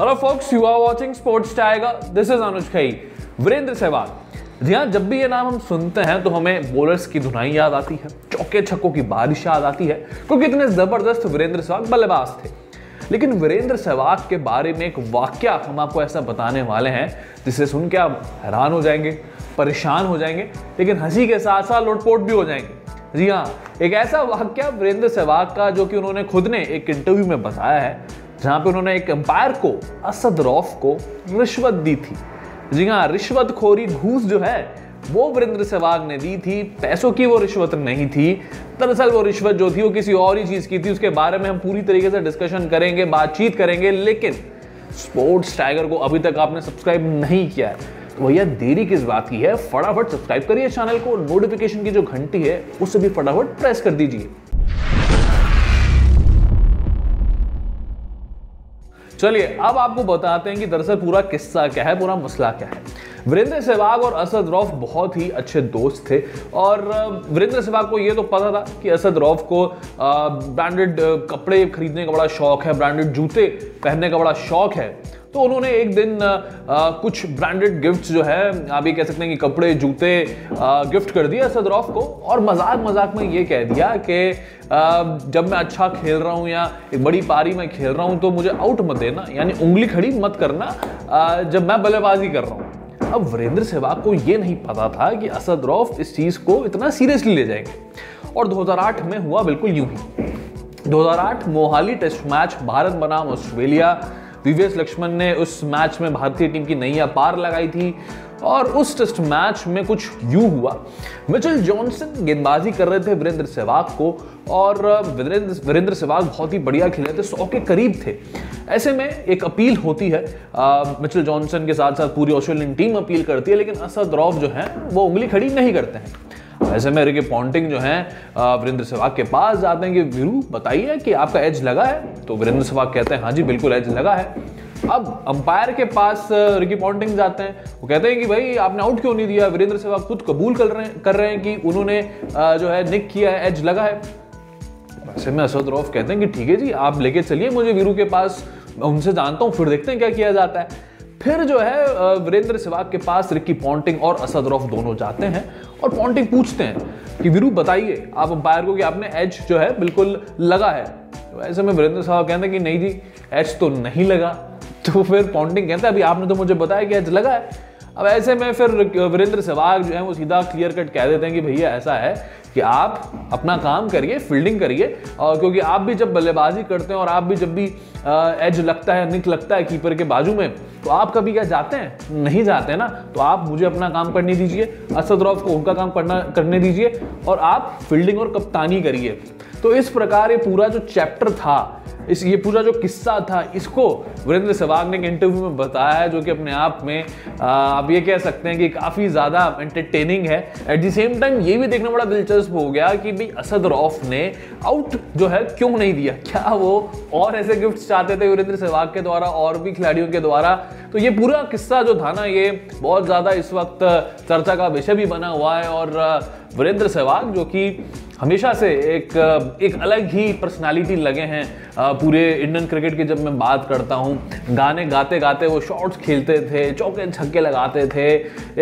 Hello folks, you are watching Sports Tiger. This is Anuj Khai. Virender Sehwag ji हाँ जब भी ये नाम हम सुनते हैं तो हमें बॉलर्स की धुनाई याद आती है चौके छक्कों की बारिश याद आती है क्योंकि इतने ज़बरदस्त वीरेंद्र सहवाग बल्लेबाज थे लेकिन वीरेंद्र सहवाग के बारे में एक वाक्य हम आपको ऐसा बताने वाले हैं जिसे सुन के आप हैरान हो जाएँगे परेशान हो जाएँगे लेकिन हँसी के साथ साथ लोटपोट भी हो जाएँगे जी हाँ एक ऐसा वाक्य वीरेंद्र सहवाग का जो कि उन्होंने खुद ने एक इंटरव्यू में बताया है जहाँ पे उन्होंने एक अंपायर को असद रौफ को रिश्वत दी थी। जी हाँ रिश्वतखोरी घूस जो है, वो वीरेंद्र सहवाग ने दी थी। पैसों की वो रिश्वत नहीं थी। दरअसल वो रिश्वत जो थी, वो किसी और ही चीज़ की थी। उसके बारे में हम पूरी तरीके से डिस्कशन करेंगे, बातचीत करेंगे, लेकिन स्पोर्ट्स टाइगर को अभी तक आपने सब्सक्राइब नहीं किया है। तो भैया, देरी किस बात की है? फटाफट सब्सक्राइब करिए चैनल को। नोटिफिकेशन की जो घंटी है उसे भी फटाफट प्रेस कर दीजिए। चलिए, अब आपको बताते हैं कि दरअसल पूरा किस्सा क्या है, पूरा मसला क्या है। वीरेंद्र सहवाग और असद रौफ बहुत ही अच्छे दोस्त थे और वीरेंद्र सहवाग को ये तो पता था कि असद रौफ को ब्रांडेड कपड़े खरीदने का बड़ा शौक है, ब्रांडेड जूते पहनने का बड़ा शौक है। तो उन्होंने एक दिन आ, कुछ ब्रांडेड गिफ्ट्स जो है आप ये कह सकते हैं कि कपड़े जूते आ, गिफ्ट कर दिया सदरौफ को और मज़ाक मज़ाक में ये कह दिया कि जब मैं अच्छा खेल रहा हूँ या एक बड़ी पारी में खेल रहा हूँ तो मुझे आउट मत देना यानी उंगली खड़ी मत करना आ, जब मैं बल्लेबाजी कर रहा हूँ। अब वीरेंद्र सहवाग को ये नहीं पता था कि असद रौफ इस चीज़ को इतना सीरियसली ले जाएँगे। और 2008 में हुआ बिल्कुल यूँ ही। 2008 मोहाली टेस्ट मैच भारत बनाम ऑस्ट्रेलिया विवेश लक्ष्मण ने उस मैच में भारतीय टीम की नैया पार लगाई थी और उस टेस्ट मैच में कुछ यू हुआ। मिचेल जॉनसन गेंदबाजी कर रहे थे वीरेंद्र सहवाग को और वीरेंद्र वीरेंद्र सहवाग बहुत ही बढ़िया खेल रहे थे, सौ के करीब थे। ऐसे में एक अपील होती है मिचेल जॉनसन के साथ साथ पूरी ऑस्ट्रेलियन टीम अपील करती है, लेकिन असद रौफ जो है, वो उंगली खड़ी नहीं करते हैं। ऐसे में रिकी पॉन्टिंग जो है वीरेंद्र सहवाग के पास जाते हैं कि वीरू, बताइए कि आपका एज लगा है? तो वीरेंद्र सहवाग कहते हैं हाँ जी, बिल्कुल एज लगा है। अब अंपायर के पास रिकी पॉन्टिंग जाते हैं। वो कहते हैं कि भाई, आपने आउट क्यों नहीं दिया? वीरेंद्र सहवाग खुद कबूल कर रहे हैं कर रहे हैं कि उन्होंने जो है, निक किया है, एज लगा है। ऐसे में असद रौफ कहते हैं कि ठीक है जी, आप लेके चलिए मुझे वीरू के पास उनसे जानता हूँ, फिर देखते हैं क्या किया जाता है। फिर जो है वीरेंद्र सहवाग के पास रिक्की पॉन्टिंग और असद रौफ दोनों जाते हैं और पॉन्टिंग पूछते हैं कि वीरू बताइए, आप अंपायर को कि आपने एज जो है बिल्कुल लगा है? तो ऐसे में वीरेंद्र सहवाग कहते हैं कि नहीं जी एच तो नहीं लगा। तो फिर पॉन्टिंग कहता है, अभी आपने तो मुझे बताया कि एच लगा है। अब ऐसे में फिर वीरेंद्र सहवाग जो है वो सीधा क्लियर कट कह देते हैं कि भैया ऐसा है कि आप अपना काम करिए फील्डिंग करिए, और क्योंकि आप भी जब बल्लेबाजी करते हैं और आप भी जब भी एज लगता है निक लगता है कीपर के बाजू में तो आप कभी क्या जाते हैं? नहीं जाते हैं ना? तो आप मुझे अपना काम करने दीजिए, असद रौफ को उनका काम करना, करने दीजिए, और आप फील्डिंग और कप्तानी करिए। तो इस प्रकार ये पूरा जो चैप्टर था, इस, ये पूरा जो किस्सा था, इसको वीरेंद्र सहवाग ने एक इंटरव्यू में बताया है, जो कि अपने आप में आप ये कह सकते हैं कि काफ़ी ज़्यादा एंटरटेनिंग है। एट द सेम टाइम ये भी देखना बड़ा दिलचस्प हो गया कि भाई असद रौफ ने आउट जो है क्यों नहीं दिया? क्या वो और ऐसे गिफ्ट चाहते थे? वीरेंद्र सहवाग के द्वारा और भी खिलाड़ियों के द्वारा तो ये पूरा किस्सा जो था ना, ये बहुत ज़्यादा इस वक्त चर्चा का विषय भी बना हुआ है और वीरेंद्र सहवाग जो कि हमेशा से एक एक अलग ही पर्सनालिटी लगे हैं पूरे इंडियन क्रिकेट की जब मैं बात करता हूँ, गाने गाते गाते वो शॉट्स खेलते थे, चौके छक्के लगाते थे,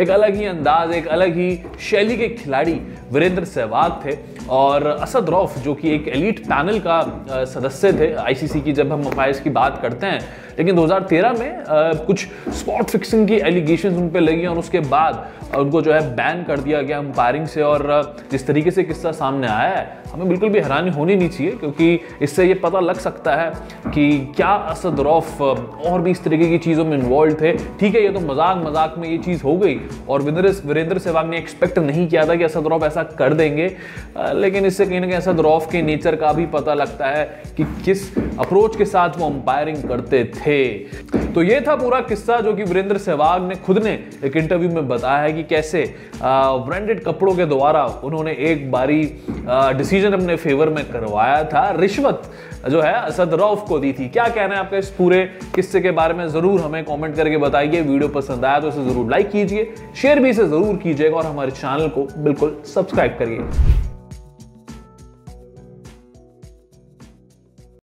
एक अलग ही अंदाज, एक अलग ही शैली के खिलाड़ी वीरेंद्र सहवाग थे और असद रौफ जो कि एक एलिट पैनल का सदस्य थे आईसीसी की जब हम अफाइज की बात करते हैं लेकिन 2013 में आ, कुछ स्पॉट फिक्सिंग की एलिगेशन उन पर लगी और उसके बाद उनको जो है बैन कर दिया गया अंपायरिंग से और जिस तरीके से किस्सा सामने आया है हमें बिल्कुल भी हैरानी होनी नहीं चाहिए, क्योंकि इससे ये पता लग सकता है कि क्या असद रौफ और भी इस तरीके की चीज़ों में इन्वॉल्व थे। ठीक है, ये तो मज़ाक मज़ाक में ये चीज़ हो गई, और वीरेंद्र सहवाग ने एक्सपेक्ट नहीं किया था कि असद रौफ ऐसा कर देंगे लेकिन इससे कहीं ना कहीं असद रौफ के नेचर का भी पता लगता है कि किस अप्रोच के साथ वो अंपायरिंग करते थे। तो ये था पूरा किस्सा जो कि वीरेंद्र सहवाग ने खुद ने एक इंटरव्यू में बताया है कि कैसे ब्रांडेड कपड़ों के द्वारा उन्होंने एक बारी डिसीज़न अपने फेवर में करवाया था। रिश्वत जो है, असद रौफ को दी थी। क्या कहना है आपका इस पूरे किस्से के बारे में? ज़रूर हमें कमेंट करके बताइए। वीडियो पसंद आया तो इसे ज़रूर लाइक कीजिए। शेयर भी इसे ज़रूर कीजिएगा और हमारे चैनल को बिल्कुल सब्सक्राइब करिए।